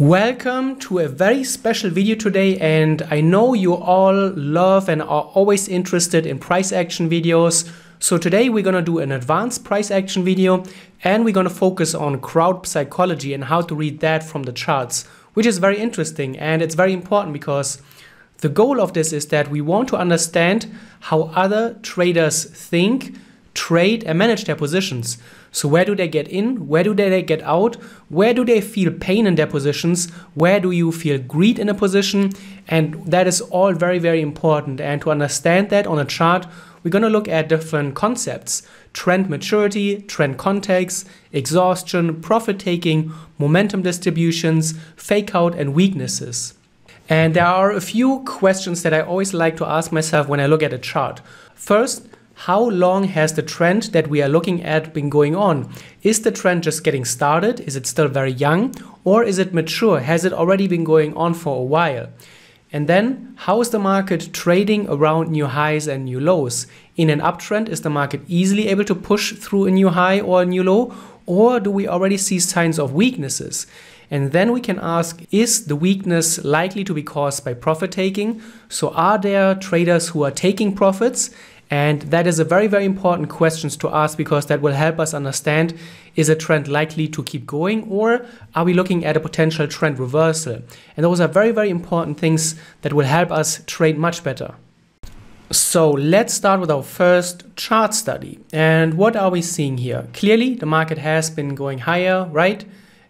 Welcome to a very special video today and I know you all love and are always interested in price action videos. So today we're gonna do an advanced price action video and we're gonna focus on crowd psychology and how to read that from the charts, which is very interesting and it's very important because the goal of this is that we want to understand how other traders think, trade and manage their positions. So where do they get in? Where do they get out? Where do they feel pain in their positions? Where do you feel greed in a position? And that is all very, very important. And to understand that on a chart, we're going to look at different concepts trend maturity, trend context, exhaustion, profit taking, momentum distributions, fake out, and weaknesses. And there are a few questions that I always like to ask myself when I look at a chart. First, how long has the trend that we are looking at been going on? Is the trend just getting started? Is it still very young? Or is it mature? Has it already been going on for a while? And then, how is the market trading around new highs and new lows? In an uptrend, is the market easily able to push through a new high or a new low? Or do we already see signs of weaknesses? And then we can ask, is the weakness likely to be caused by profit taking? So are there traders who are taking profits and that is a very, very important question to ask because that will help us understand is a trend likely to keep going or are we looking at a potential trend reversal? And those are very, very important things that will help us trade much better. So let's start with our first chart study. And what are we seeing here? Clearly, the market has been going higher, right?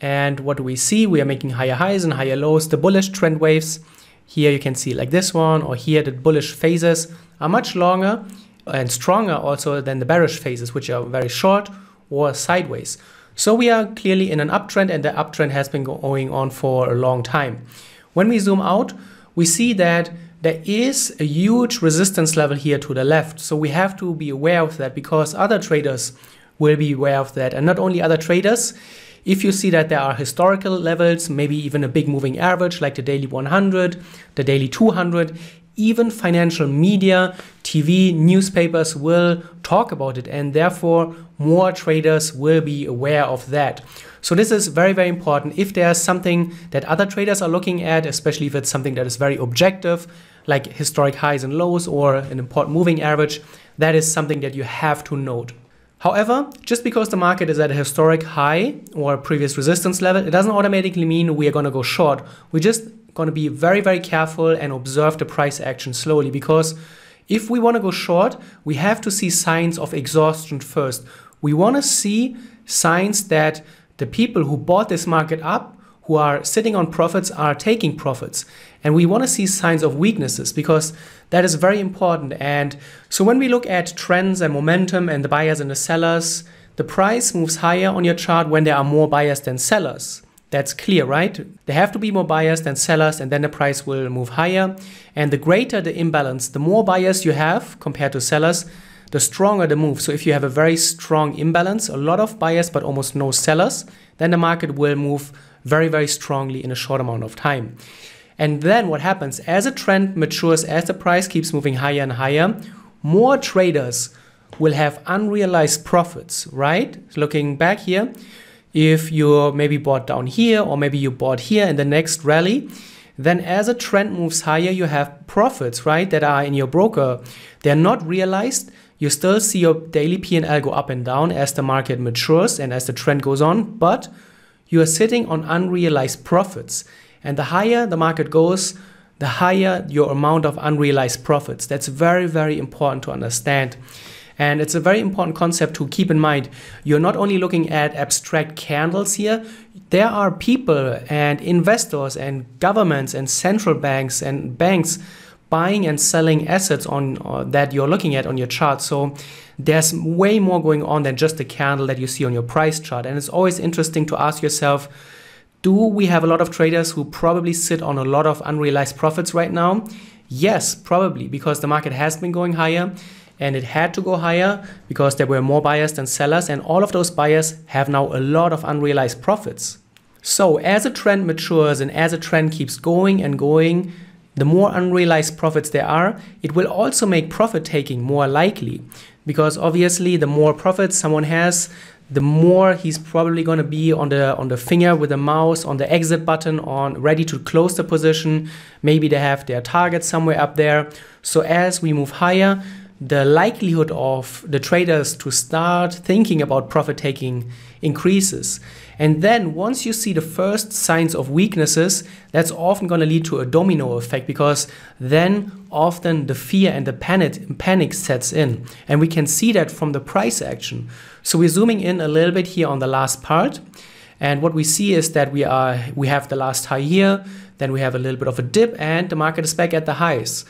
And what do we see? We are making higher highs and higher lows. The bullish trend waves, here you can see like this one, or here the bullish phases are much longer and stronger also than the bearish phases, which are very short or sideways. So we are clearly in an uptrend and the uptrend has been going on for a long time. When we zoom out, we see that there is a huge resistance level here to the left. So we have to be aware of that because other traders will be aware of that. And not only other traders, if you see that there are historical levels, maybe even a big moving average like the daily 100, the daily 200, even financial media, TV, newspapers will talk about it, and therefore more traders will be aware of that. So this is very, very important. If there's something that other traders are looking at, especially if it's something that is very objective, like historic highs and lows or an important moving average, that is something that you have to note. However, just because the market is at a historic high or a previous resistance level, it doesn't automatically mean we are going to go short. We just going to be very, very careful and observe the price action slowly because if we want to go short, we have to see signs of exhaustion first. We want to see signs that the people who bought this market up, who are sitting on profits, are taking profits. And we want to see signs of weaknesses because that is very important. And so when we look at trends and momentum and the buyers and the sellers, the price moves higher on your chart when there are more buyers than sellers. That's clear, right? They have to be more buyers than sellers, and then the price will move higher. And the greater the imbalance, the more buyers you have compared to sellers, the stronger the move. So if you have a very strong imbalance, a lot of buyers but almost no sellers, then the market will move very, very strongly in a short amount of time. And then what happens as a trend matures, as the price keeps moving higher and higher, more traders will have unrealized profits, right? Looking back here, if you maybe bought down here or maybe you bought here in the next rally, then as a trend moves higher, you have profits, right, that are in your broker. They're not realized. You still see your daily P&L go up and down as the market matures and as the trend goes on, but you are sitting on unrealized profits. And the higher the market goes, the higher your amount of unrealized profits. That's very, very important to understand. And it's a very important concept to keep in mind. You're not only looking at abstract candles here, there are people and investors and governments and central banks and banks buying and selling assets on uh, that you're looking at on your chart. So there's way more going on than just the candle that you see on your price chart. And it's always interesting to ask yourself, do we have a lot of traders who probably sit on a lot of unrealized profits right now? Yes, probably, because the market has been going higher and it had to go higher because there were more buyers than sellers and all of those buyers have now a lot of unrealized profits. So as a trend matures and as a trend keeps going and going, the more unrealized profits there are, it will also make profit taking more likely. Because obviously the more profits someone has, the more he's probably going to be on the on the finger with the mouse on the exit button on ready to close the position. Maybe they have their target somewhere up there. So as we move higher the likelihood of the traders to start thinking about profit taking increases and then once you see the first signs of weaknesses, that's often going to lead to a domino effect because then often the fear and the panic, panic sets in. And we can see that from the price action. So we're zooming in a little bit here on the last part. And what we see is that we are we have the last high here, then we have a little bit of a dip and the market is back at the highs.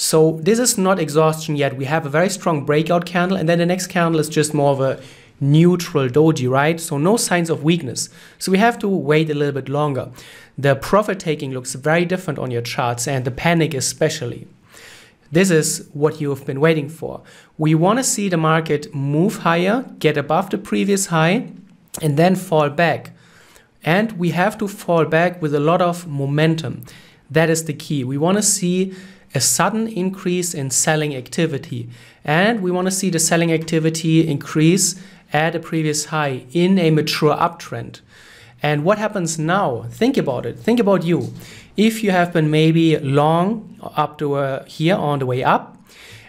So this is not exhaustion yet. We have a very strong breakout candle and then the next candle is just more of a neutral doji, right? So no signs of weakness. So we have to wait a little bit longer. The profit taking looks very different on your charts and the panic especially. This is what you have been waiting for. We want to see the market move higher, get above the previous high, and then fall back. And we have to fall back with a lot of momentum. That is the key. We want to see a sudden increase in selling activity. And we want to see the selling activity increase at a previous high in a mature uptrend. And what happens now? Think about it. Think about you. If you have been maybe long up to uh, here on the way up,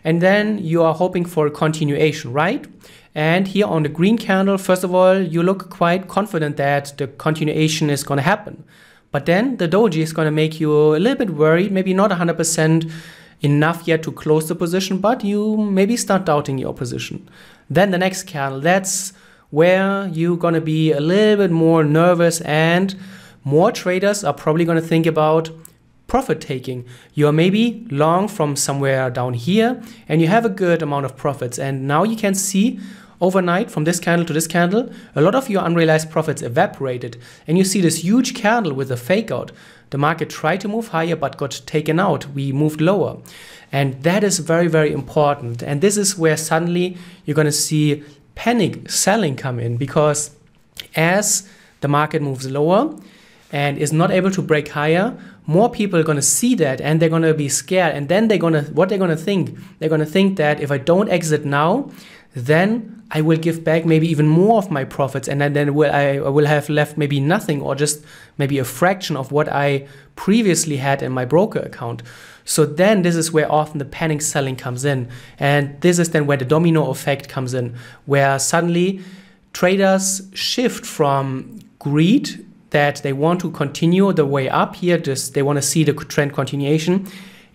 and then you are hoping for a continuation, right? And here on the green candle, first of all, you look quite confident that the continuation is going to happen. But then the doji is going to make you a little bit worried, maybe not 100% enough yet to close the position, but you maybe start doubting your position. Then the next candle, that's where you're going to be a little bit more nervous and more traders are probably going to think about profit taking. You are maybe long from somewhere down here and you have a good amount of profits. And now you can see overnight from this candle to this candle, a lot of your unrealized profits evaporated. And you see this huge candle with a fake out. The market tried to move higher but got taken out. We moved lower. And that is very, very important. And this is where suddenly you're going to see panic selling come in because as the market moves lower and is not able to break higher, more people are going to see that and they're going to be scared. And then they're going to, what they're going to think? They're going to think that if I don't exit now, then I will give back maybe even more of my profits, and then, will I, I will have left maybe nothing or just maybe a fraction of what I previously had in my broker account. So then this is where often the panic selling comes in, and this is then where the domino effect comes in, where suddenly traders shift from greed that they want to continue the way up here, just they want to see the trend continuation,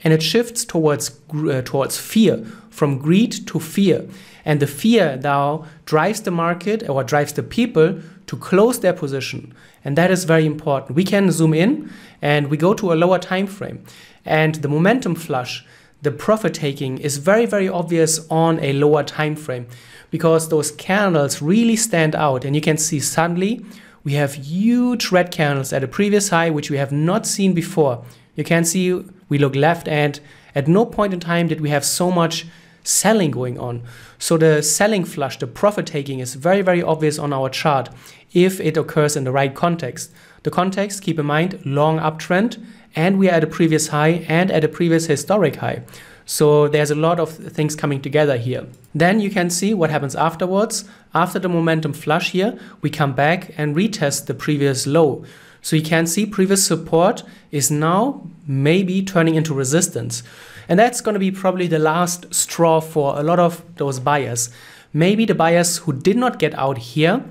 and it shifts towards uh, towards fear, from greed to fear. And the fear now drives the market or drives the people to close their position. And that is very important. We can zoom in and we go to a lower time frame. And the momentum flush, the profit taking is very, very obvious on a lower time frame because those candles really stand out. And you can see suddenly we have huge red candles at a previous high, which we have not seen before. You can see we look left and at no point in time did we have so much selling going on. So the selling flush, the profit taking is very, very obvious on our chart if it occurs in the right context. The context, keep in mind, long uptrend, and we are at a previous high and at a previous historic high. So there's a lot of things coming together here. Then you can see what happens afterwards. After the momentum flush here, we come back and retest the previous low. So you can see previous support is now maybe turning into resistance. And that's going to be probably the last straw for a lot of those buyers. Maybe the buyers who did not get out here,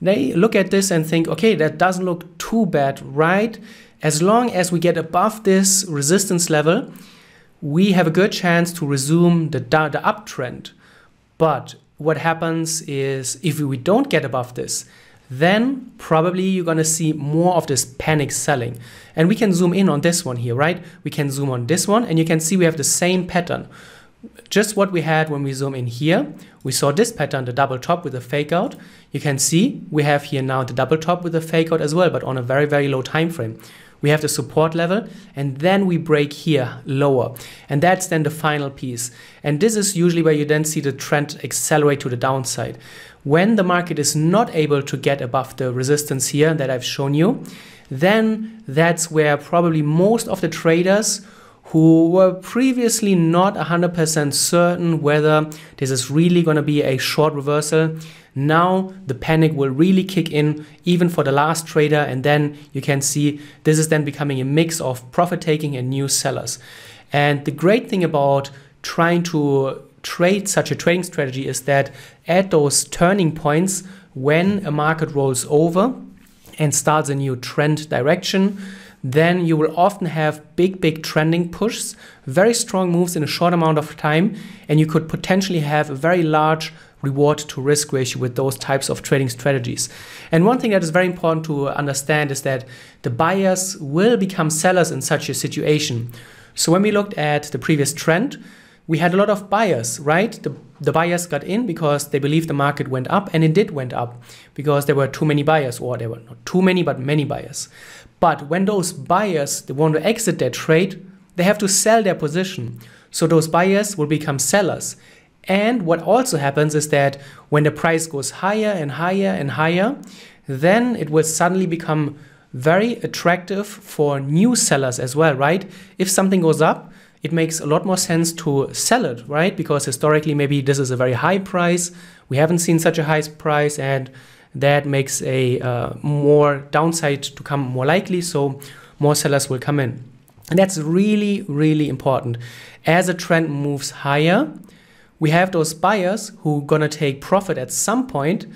they look at this and think, okay, that doesn't look too bad, right? As long as we get above this resistance level, we have a good chance to resume the, the uptrend. But what happens is if we don't get above this, then probably you're going to see more of this panic selling. And we can zoom in on this one here, right? We can zoom on this one and you can see we have the same pattern. Just what we had when we zoom in here. We saw this pattern, the double top with a fake out. You can see we have here now the double top with a fake out as well, but on a very, very low time frame. We have the support level and then we break here lower. And that's then the final piece. And this is usually where you then see the trend accelerate to the downside. When the market is not able to get above the resistance here that I've shown you, then that's where probably most of the traders who were previously not 100% certain whether this is really going to be a short reversal. Now the panic will really kick in, even for the last trader, and then you can see this is then becoming a mix of profit taking and new sellers. And the great thing about trying to trade such a trading strategy is that at those turning points, when a market rolls over and starts a new trend direction, then you will often have big, big trending pushes, very strong moves in a short amount of time, and you could potentially have a very large reward to risk ratio with those types of trading strategies. And one thing that is very important to understand is that the buyers will become sellers in such a situation. So when we looked at the previous trend, we had a lot of buyers, right? The, the buyers got in because they believed the market went up, and it did went up because there were too many buyers, or there were not too many, but many buyers. But when those buyers they want to exit their trade, they have to sell their position. So those buyers will become sellers. And what also happens is that when the price goes higher and higher and higher, then it will suddenly become very attractive for new sellers as well, right? If something goes up, it makes a lot more sense to sell it, right? Because historically, maybe this is a very high price. We haven't seen such a high price, and that makes a uh, more downside to come more likely. So more sellers will come in. And that's really, really important. As a trend moves higher, we have those buyers who are gonna take profit at some point,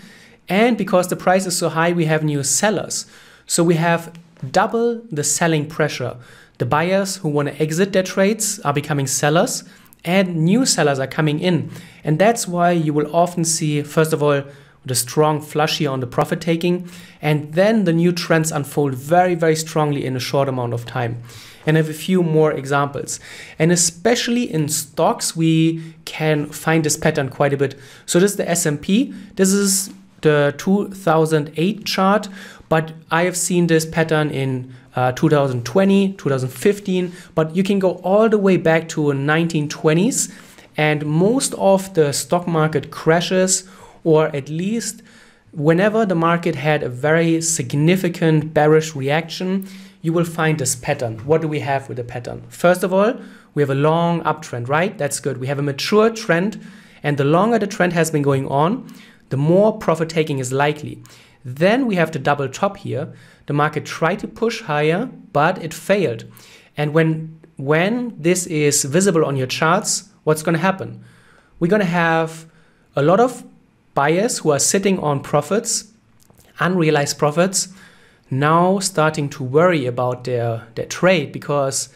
and because the price is so high, we have new sellers. So we have double the selling pressure. The buyers who want to exit their trades are becoming sellers, and new sellers are coming in. And that's why you will often see, first of all, the strong flush here on the profit taking, and then the new trends unfold very, very strongly in a short amount of time. And I have a few more examples. And especially in stocks, we can find this pattern quite a bit. So this is the S&P. This is the 2008 chart, but I have seen this pattern in uh, 2020, 2015, but you can go all the way back to 1920s. And most of the stock market crashes or at least whenever the market had a very significant bearish reaction, you will find this pattern. What do we have with the pattern? First of all, we have a long uptrend, right? That's good. We have a mature trend, and the longer the trend has been going on, the more profit taking is likely. Then we have the double top here. The market tried to push higher, but it failed. And when when this is visible on your charts, what's going to happen? We're going to have a lot of buyers who are sitting on profits, unrealized profits, now starting to worry about their, their trade because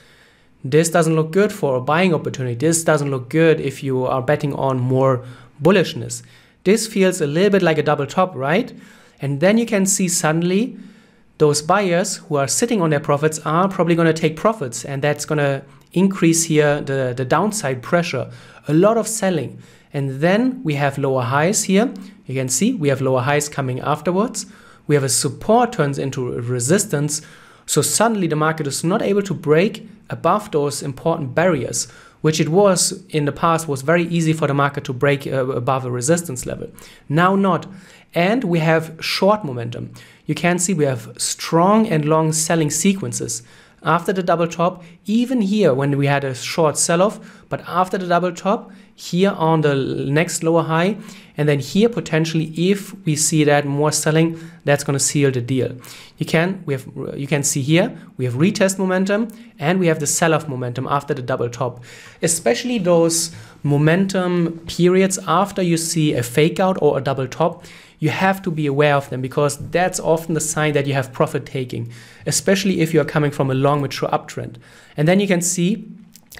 this doesn't look good for a buying opportunity. This doesn't look good if you are betting on more bullishness. This feels a little bit like a double top, right? And then you can see suddenly those buyers who are sitting on their profits are probably going to take profits, and that's going to increase here the, the downside pressure. A lot of selling. And then we have lower highs here. You can see we have lower highs coming afterwards. We have a support turns into resistance. So suddenly the market is not able to break above those important barriers, which it was in the past was very easy for the market to break uh, above a resistance level. Now not. And we have short momentum. You can see we have strong and long selling sequences after the double top, even here when we had a short sell-off, but after the double top, here on the next lower high, and then here potentially if we see that more selling, that's going to seal the deal. You can we have you can see here we have retest momentum and we have the sell-off momentum after the double top. Especially those momentum periods after you see a fake out or a double top, you have to be aware of them because that's often the sign that you have profit taking, especially if you are coming from a long mature uptrend. And then you can see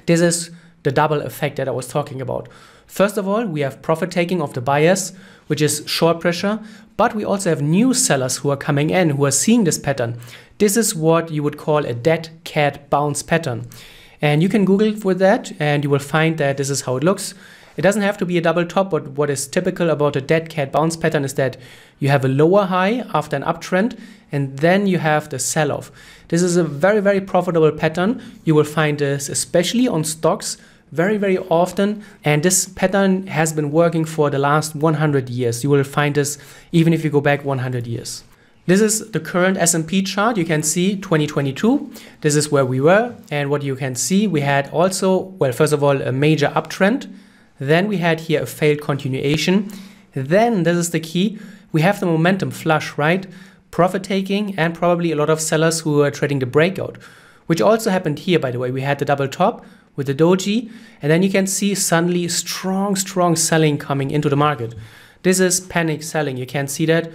this is the double effect that I was talking about. First of all, we have profit taking of the buyers, which is short pressure, but we also have new sellers who are coming in who are seeing this pattern. This is what you would call a dead cat bounce pattern. And you can Google for that and you will find that this is how it looks. It doesn't have to be a double top, but what is typical about a dead cat bounce pattern is that you have a lower high after an uptrend and then you have the sell off. This is a very, very profitable pattern. You will find this especially on stocks very, very often. And this pattern has been working for the last 100 years. You will find this even if you go back 100 years. This is the current S&P chart. You can see 2022. This is where we were. And what you can see, we had also, well, first of all, a major uptrend. Then we had here a failed continuation. Then, this is the key, we have the momentum flush, right? Profit taking and probably a lot of sellers who are trading the breakout, which also happened here, by the way. We had the double top with the doji, and then you can see suddenly strong, strong selling coming into the market. This is panic selling. You can see that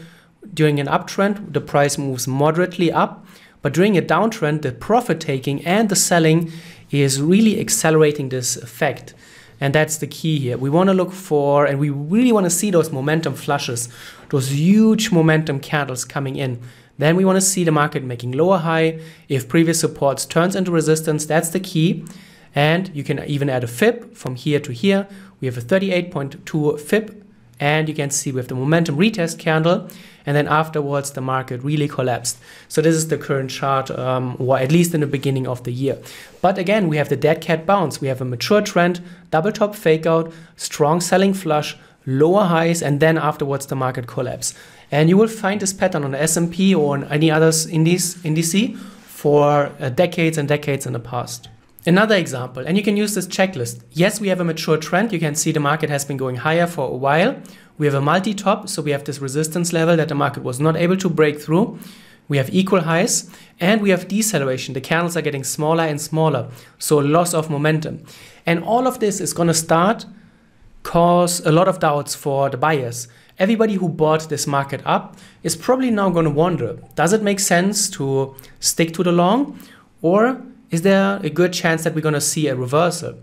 during an uptrend, the price moves moderately up, but during a downtrend, the profit taking and the selling is really accelerating this effect. And that's the key here. We want to look for, and we really want to see those momentum flushes, those huge momentum candles coming in. Then we want to see the market making lower high. If previous supports turns into resistance, that's the key. And you can even add a fib from here to here. We have a 38.2 fib and you can see we have the momentum retest candle and then afterwards the market really collapsed. So this is the current chart um, or at least in the beginning of the year. But again we have the dead cat bounce. We have a mature trend double top fake out strong selling flush lower highs and then afterwards the market collapse. And you will find this pattern on the S&P or on any others indices indice for uh, decades and decades in the past Another example, and you can use this checklist. Yes, we have a mature trend. You can see the market has been going higher for a while. We have a multi-top, so we have this resistance level that the market was not able to break through. We have equal highs and we have deceleration. The candles are getting smaller and smaller, so loss of momentum. And all of this is going to start cause a lot of doubts for the buyers. Everybody who bought this market up is probably now going to wonder, does it make sense to stick to the long or is there a good chance that we're going to see a reversal?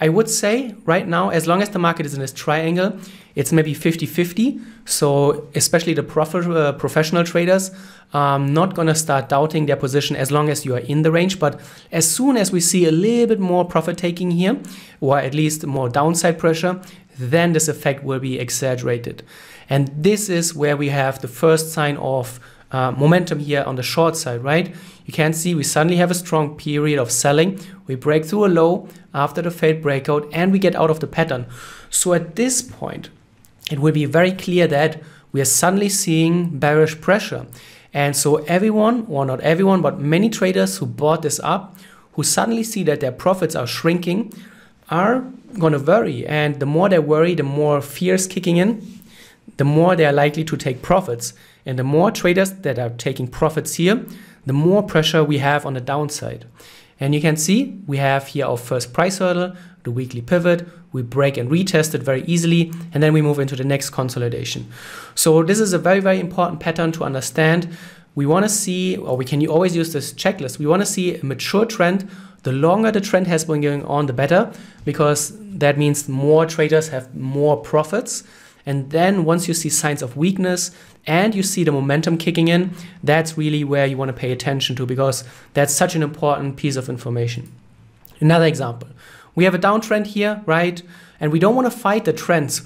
I would say right now, as long as the market is in this triangle, it's maybe 50 50. So, especially the prof uh, professional traders, um, not going to start doubting their position as long as you are in the range. But as soon as we see a little bit more profit taking here, or at least more downside pressure, then this effect will be exaggerated. And this is where we have the first sign of uh, momentum here on the short side, right? You can see we suddenly have a strong period of selling. We break through a low after the failed breakout and we get out of the pattern. So at this point, it will be very clear that we are suddenly seeing bearish pressure. And so everyone, or not everyone, but many traders who bought this up, who suddenly see that their profits are shrinking, are going to worry. And the more they worry, the more fears kicking in, the more they are likely to take profits. And the more traders that are taking profits here, the more pressure we have on the downside. And you can see we have here our first price hurdle, the weekly pivot. We break and retest it very easily, and then we move into the next consolidation. So this is a very, very important pattern to understand. We want to see, or we can always use this checklist. We want to see a mature trend. The longer the trend has been going on, the better, because that means more traders have more profits. And then once you see signs of weakness and you see the momentum kicking in, that's really where you want to pay attention to because that's such an important piece of information. Another example, we have a downtrend here, right? And we don't want to fight the trends.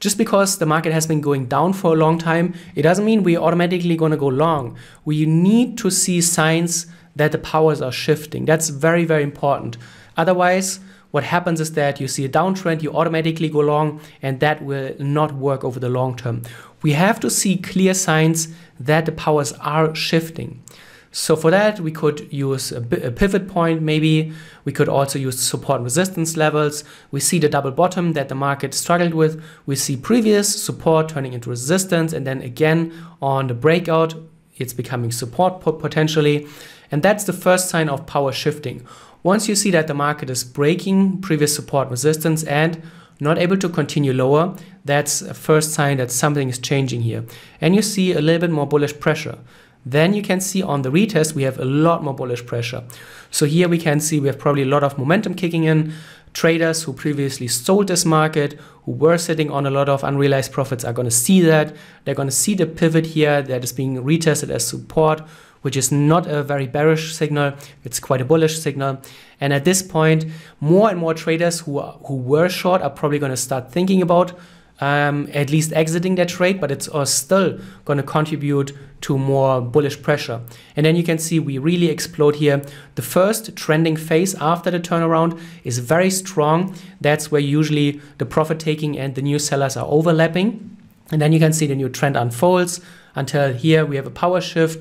Just because the market has been going down for a long time, it doesn't mean we're automatically going to go long. We need to see signs that the powers are shifting. That's very, very important. Otherwise, what happens is that you see a downtrend, you automatically go long, and that will not work over the long term. We have to see clear signs that the powers are shifting. So for that, we could use a, a, pivot point, maybe. We could also use support and resistance levels. We see the double bottom that the market struggled with. We see previous support turning into resistance, and then again on the breakout, it's becoming support potentially. And that's the first sign of power shifting. Once you see that the market is breaking previous support resistance and not able to continue lower, that's a first sign that something is changing here. And you see a little bit more bullish pressure. Then you can see on the retest, we have a lot more bullish pressure. So here we can see we have probably a lot of momentum kicking in. Traders who previously sold this market, who were sitting on a lot of unrealized profits are going to see that. They're going to see the pivot here that is being retested as support which is not a very bearish signal. It's quite a bullish signal. And at this point, more and more traders who, are, who were short are probably going to start thinking about um, at least exiting that trade, but it's uh, still going to contribute to more bullish pressure. And then you can see we really explode here. The first trending phase after the turnaround is very strong. That's where usually the profit taking and the new sellers are overlapping. And then you can see the new trend unfolds until here we have a power shift.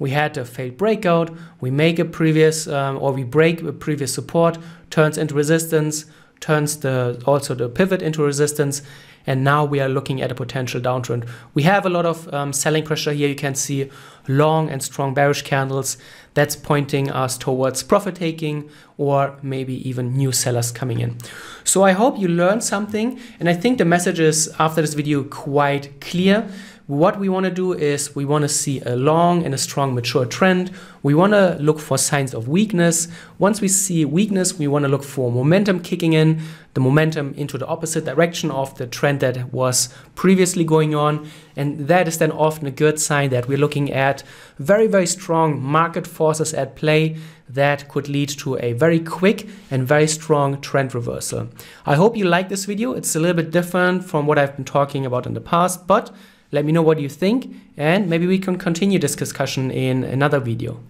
We had a failed breakout. We make a previous um, or we break a previous support, turns into resistance, turns the also the pivot into resistance, and now we are looking at a potential downtrend. We have a lot of um, selling pressure here. You can see long and strong bearish candles. That's pointing us towards profit taking or maybe even new sellers coming in. So I hope you learned something. And I think the message is after this video quite clear. What we want to do is we want to see a long and a strong mature trend. We want to look for signs of weakness. Once we see weakness, we want to look for momentum kicking in, the momentum into the opposite direction of the trend that was previously going on. And that is then often a good sign that we're looking at very, very strong market forces at play that could lead to a very quick and very strong trend reversal. I hope you like this video. It's a little bit different from what I've been talking about in the past, but let me know what you think and maybe we can continue this discussion in another video.